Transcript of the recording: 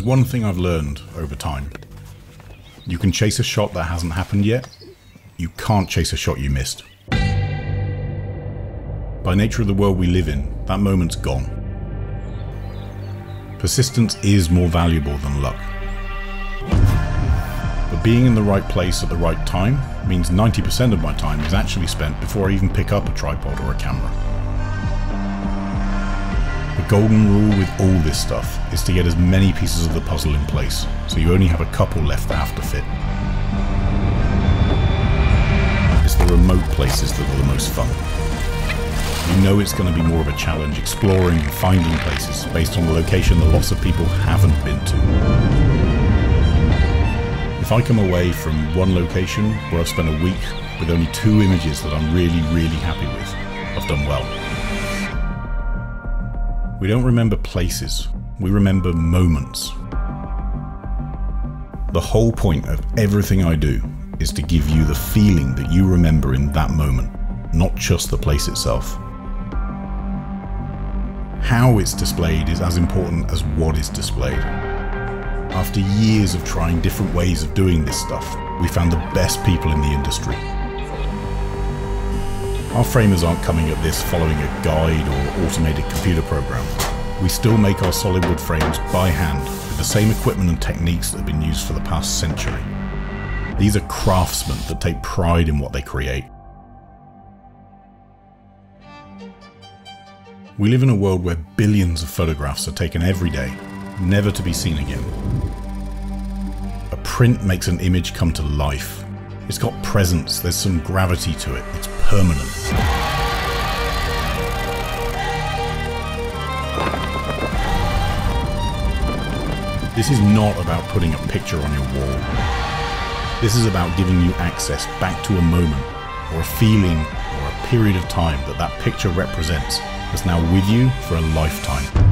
There's one thing I've learned over time. You can chase a shot that hasn't happened yet. You can't chase a shot you missed. By nature of the world we live in, that moment's gone. Persistence is more valuable than luck. But being in the right place at the right time means 90% of my time is actually spent before I even pick up a tripod or a camera. Golden rule with all this stuff is to get as many pieces of the puzzle in place, so you only have a couple left that have to fit. It's the remote places that are the most fun. You know it's going to be more of a challenge exploring and finding places based on the location that lots of people haven't been to. If I come away from one location where I've spent a week with only two images that I'm really, really happy with, I've done well. We don't remember places, we remember moments. The whole point of everything I do is to give you the feeling that you remember in that moment, not just the place itself. How it's displayed is as important as what is displayed. After years of trying different ways of doing this stuff, we found the best people in the industry. Our framers aren't coming at this following a guide or automated computer program. We still make our solid wood frames by hand with the same equipment and techniques that have been used for the past century. These are craftsmen that take pride in what they create. We live in a world where billions of photographs are taken every day, never to be seen again. A print makes an image come to life. It's got presence, there's some gravity to it, it's permanent. This is not about putting a picture on your wall. This is about giving you access back to a moment, or a feeling, or a period of time that that picture represents that's now with you for a lifetime.